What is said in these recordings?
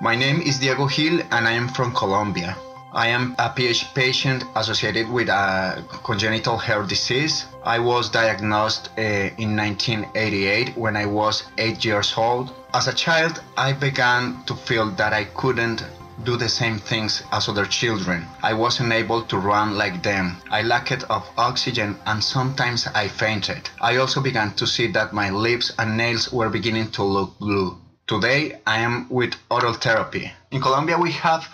My name is Diego Gil and I am from Colombia. I am a PH patient associated with a congenital heart disease. I was diagnosed uh, in 1988 when I was 8 years old. As a child, I began to feel that I couldn't do the same things as other children. I wasn't able to run like them. I lacked of oxygen and sometimes I fainted. I also began to see that my lips and nails were beginning to look blue. Today I am with oral therapy. In Colombia we have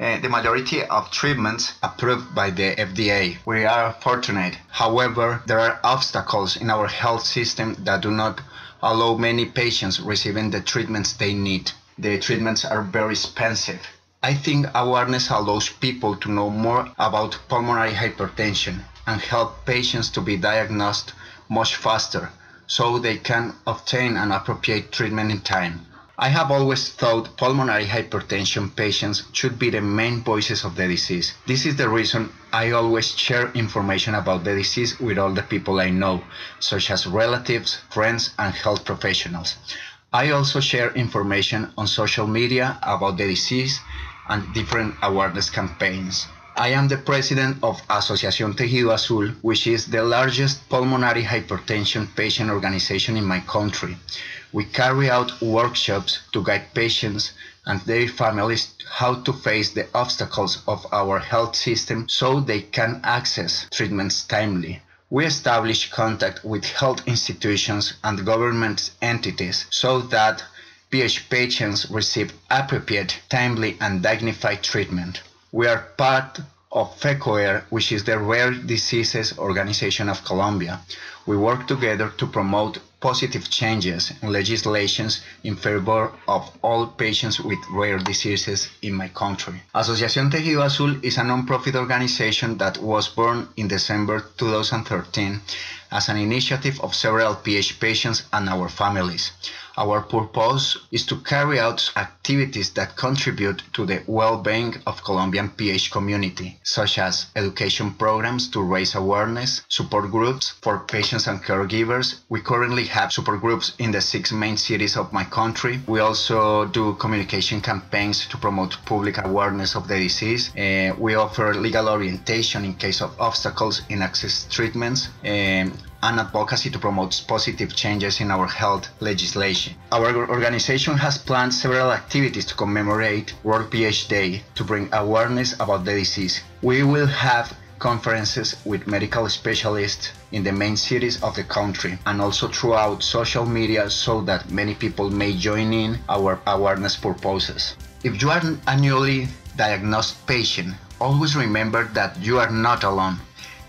uh, the majority of treatments approved by the FDA. We are fortunate. However, there are obstacles in our health system that do not allow many patients receiving the treatments they need. The treatments are very expensive. I think awareness allows people to know more about pulmonary hypertension and help patients to be diagnosed much faster so they can obtain an appropriate treatment in time. I have always thought pulmonary hypertension patients should be the main voices of the disease. This is the reason I always share information about the disease with all the people I know, such as relatives, friends, and health professionals. I also share information on social media about the disease and different awareness campaigns. I am the president of Asociación Tejido Azul, which is the largest pulmonary hypertension patient organization in my country. We carry out workshops to guide patients and their families how to face the obstacles of our health system so they can access treatments timely. We establish contact with health institutions and government entities so that PH patients receive appropriate, timely, and dignified treatment. We are part of FECOER, which is the Rare Diseases Organization of Colombia. We work together to promote positive changes in legislations in favor of all patients with rare diseases in my country. Asociación Tejido Azul is a non-profit organization that was born in December 2013 as an initiative of several PH patients and our families. Our purpose is to carry out activities that contribute to the well-being of Colombian PH community, such as education programs to raise awareness, support groups for patients and caregivers. We currently have support groups in the six main cities of my country. We also do communication campaigns to promote public awareness of the disease. Uh, we offer legal orientation in case of obstacles in access treatments. Um, and advocacy to promote positive changes in our health legislation. Our organization has planned several activities to commemorate World PH Day to bring awareness about the disease. We will have conferences with medical specialists in the main cities of the country and also throughout social media so that many people may join in our awareness purposes. If you are a newly diagnosed patient, always remember that you are not alone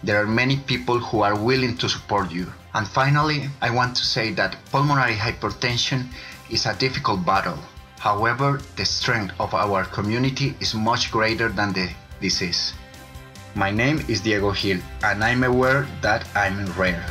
there are many people who are willing to support you. And finally, I want to say that pulmonary hypertension is a difficult battle. However, the strength of our community is much greater than the disease. My name is Diego Gil, and I'm aware that I'm rare.